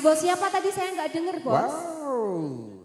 Bos siapa tadi saya nggak dengar bos. Wow.